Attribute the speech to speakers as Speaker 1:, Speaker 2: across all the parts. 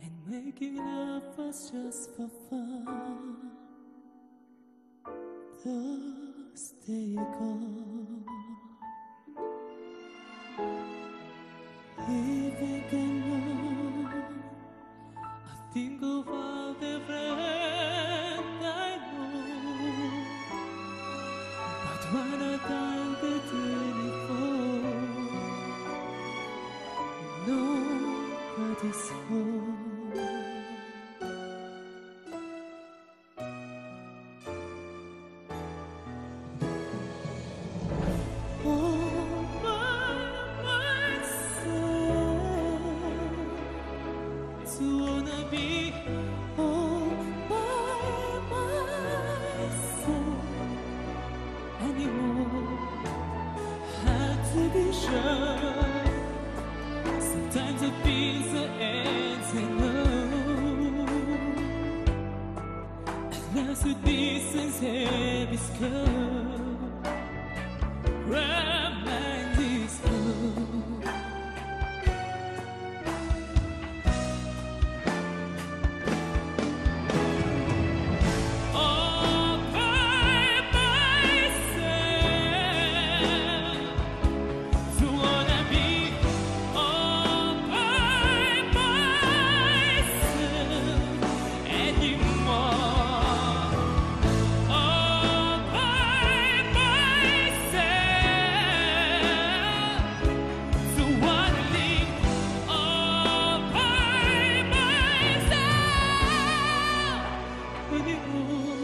Speaker 1: and making love was just for fun. Thus they go. Nobody's home. Sometimes it feels the answer no. Heavy skirt. Myself anymore.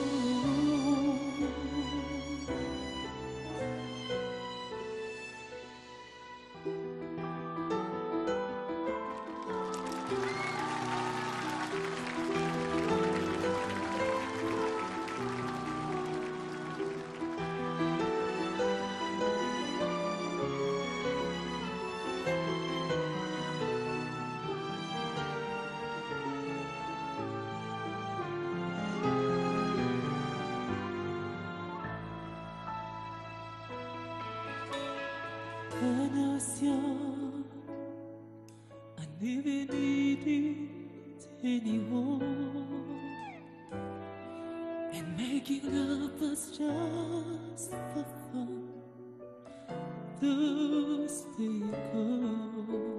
Speaker 1: Never needed anyone, and making love was just for fun. Those days go.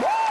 Speaker 1: Woo!